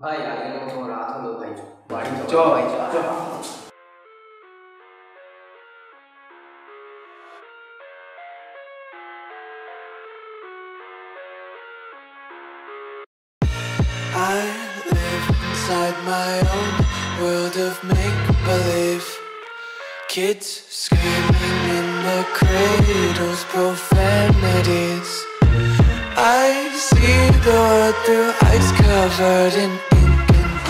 भाई आगे लोग सो रहा था लो भाई गाड़ी चो चो भाई चो चो I live inside my own world of make believe. Kids screaming in the cradles, profanities. I see the world through eyes covered in